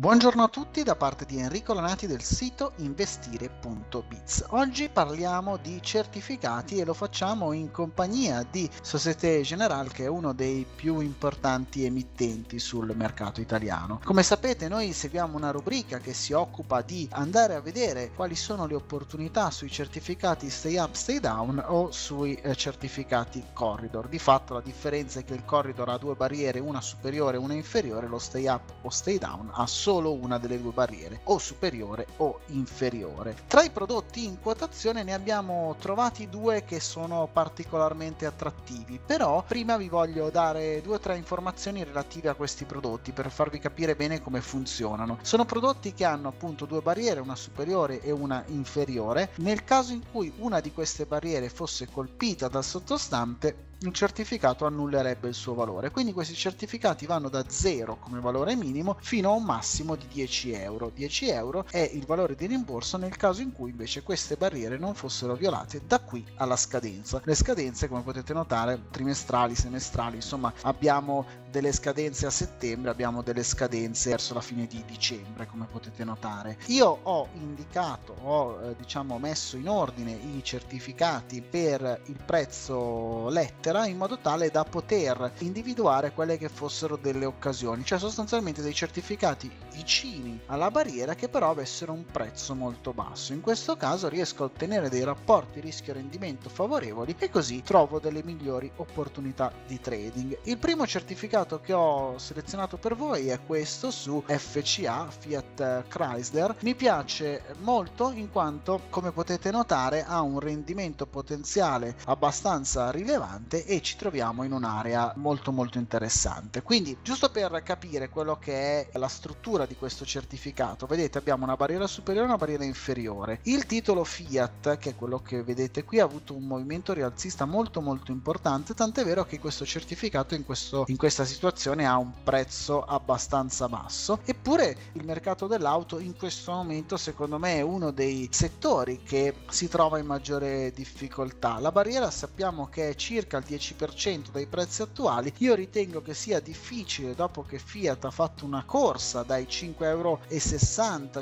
Buongiorno a tutti da parte di Enrico Lanati del sito investire.biz. Oggi parliamo di certificati e lo facciamo in compagnia di Societe Generale che è uno dei più importanti emittenti sul mercato italiano. Come sapete noi seguiamo una rubrica che si occupa di andare a vedere quali sono le opportunità sui certificati stay up, stay down o sui eh, certificati corridor. Di fatto la differenza è che il corridor ha due barriere, una superiore e una inferiore, lo stay up o stay down ha solo solo una delle due barriere, o superiore o inferiore. Tra i prodotti in quotazione ne abbiamo trovati due che sono particolarmente attrattivi, però prima vi voglio dare due o tre informazioni relative a questi prodotti per farvi capire bene come funzionano. Sono prodotti che hanno appunto due barriere, una superiore e una inferiore. Nel caso in cui una di queste barriere fosse colpita dal sottostante, il certificato annullerebbe il suo valore. Quindi questi certificati vanno da 0 come valore minimo fino a un massimo di 10 euro. 10 euro è il valore di rimborso nel caso in cui invece queste barriere non fossero violate da qui alla scadenza. Le scadenze, come potete notare, trimestrali, semestrali, insomma, abbiamo delle scadenze a settembre, abbiamo delle scadenze verso la fine di dicembre, come potete notare. Io ho indicato, ho eh, diciamo messo in ordine i certificati per il prezzo lettera in modo tale da poter individuare quelle che fossero delle occasioni, cioè sostanzialmente dei certificati vicini alla barriera che però avessero un prezzo molto basso. In questo caso riesco a ottenere dei rapporti rischio-rendimento favorevoli e così trovo delle migliori opportunità di trading. Il primo certificato che ho selezionato per voi è questo su FCA Fiat Chrysler. Mi piace molto in quanto, come potete notare, ha un rendimento potenziale abbastanza rilevante e ci troviamo in un'area molto molto interessante. Quindi, giusto per capire quello che è la struttura di questo certificato, vedete abbiamo una barriera superiore e una barriera inferiore. Il titolo Fiat, che è quello che vedete qui, ha avuto un movimento rialzista molto molto importante, tant'è vero che questo certificato in, questo, in questa situazione ha un prezzo abbastanza basso, eppure il mercato dell'auto in questo momento secondo me è uno dei settori che si trova in maggiore difficoltà. La barriera sappiamo che è circa il 10% dei prezzi attuali, io ritengo che sia difficile dopo che Fiat ha fatto una corsa dai 5,60 euro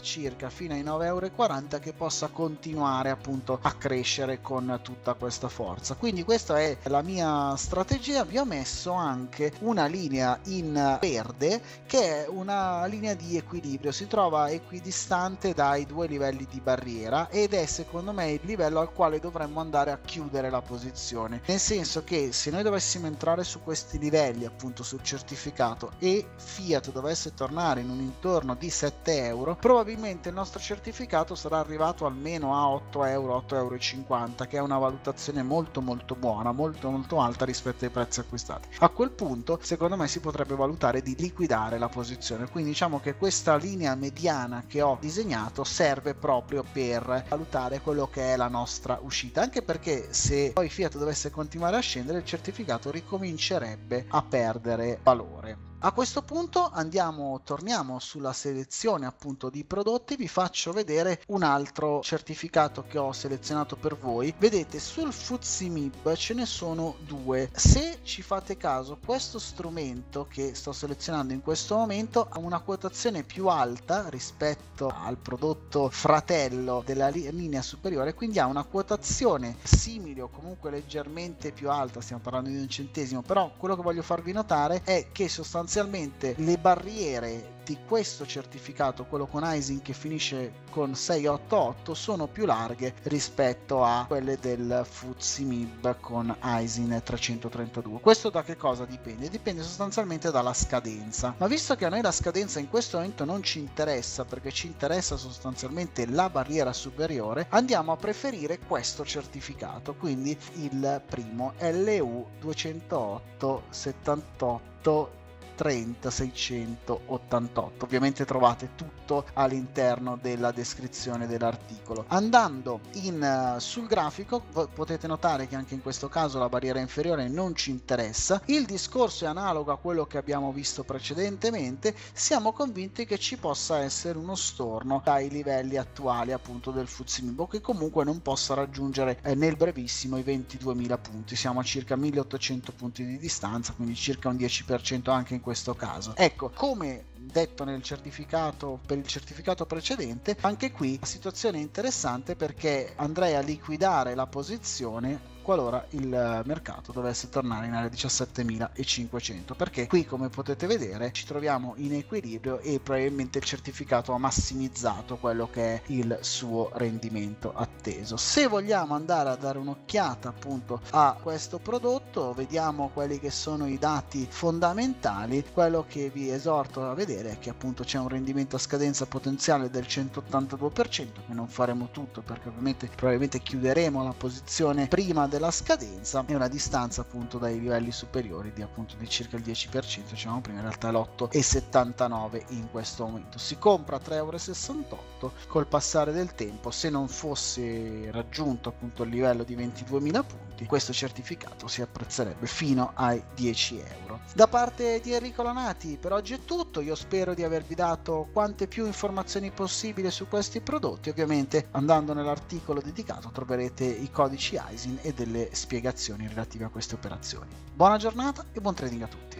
circa fino ai 9,40 euro che possa continuare appunto a crescere con tutta questa forza. Quindi questa è la mia strategia, vi ho messo anche una linea in verde che è una linea di equilibrio, si trova equidistante dai due livelli di barriera ed è secondo me il livello al quale dovremmo andare a chiudere la posizione, nel senso che se noi dovessimo entrare su questi livelli appunto sul certificato e Fiat dovesse tornare in un intorno di 7 euro probabilmente il nostro certificato sarà arrivato almeno a 8 euro 8,50 euro che è una valutazione molto molto buona molto molto alta rispetto ai prezzi acquistati. A quel punto secondo me si potrebbe valutare di liquidare la posizione quindi diciamo che questa linea mediana che ho disegnato serve proprio per valutare quello che è la nostra uscita anche perché se poi Fiat dovesse continuare a scendere il certificato ricomincerebbe a perdere valore. A questo punto andiamo, torniamo sulla selezione appunto di prodotti, vi faccio vedere un altro certificato che ho selezionato per voi. Vedete sul FTSE ce ne sono due. Se ci fate caso, questo strumento che sto selezionando in questo momento ha una quotazione più alta rispetto al prodotto fratello della linea superiore, quindi ha una quotazione simile o comunque leggermente più alta, stiamo parlando di un centesimo, però quello che voglio farvi notare è che sostanzialmente sostanzialmente le barriere di questo certificato, quello con ISIN che finisce con 688, sono più larghe rispetto a quelle del FTSE MIB con ISIN 332. Questo da che cosa dipende? Dipende sostanzialmente dalla scadenza. Ma visto che a noi la scadenza in questo momento non ci interessa perché ci interessa sostanzialmente la barriera superiore, andiamo a preferire questo certificato, quindi il primo LU 208 78 30 688 ovviamente trovate tutto all'interno della descrizione dell'articolo. Andando in, uh, sul grafico potete notare che anche in questo caso la barriera inferiore non ci interessa. Il discorso è analogo a quello che abbiamo visto precedentemente. Siamo convinti che ci possa essere uno storno dai livelli attuali appunto del Fuzimibo che comunque non possa raggiungere eh, nel brevissimo i 22.000 punti. Siamo a circa 1800 punti di distanza quindi circa un 10% anche in questo caso. Ecco, come detto nel certificato per il certificato precedente, anche qui la situazione è interessante perché andrei a liquidare la posizione qualora il mercato dovesse tornare in area 17.500 perché qui come potete vedere ci troviamo in equilibrio e probabilmente il certificato ha massimizzato quello che è il suo rendimento atteso. Se vogliamo andare a dare un'occhiata appunto a questo prodotto vediamo quelli che sono i dati fondamentali. Quello che vi esorto a vedere è che appunto c'è un rendimento a scadenza potenziale del 182% che non faremo tutto perché ovviamente probabilmente chiuderemo la posizione prima del della scadenza e una distanza appunto dai livelli superiori di appunto di circa il 10% diciamo prima in realtà è l'8,79 in questo momento. Si compra a 3,68 euro col passare del tempo. Se non fosse raggiunto appunto il livello di 22.000 punti questo certificato si apprezzerebbe fino ai 10 euro da parte di Enrico Lanati per oggi è tutto io spero di avervi dato quante più informazioni possibili su questi prodotti ovviamente andando nell'articolo dedicato troverete i codici ISIN e delle spiegazioni relative a queste operazioni. Buona giornata e buon trading a tutti!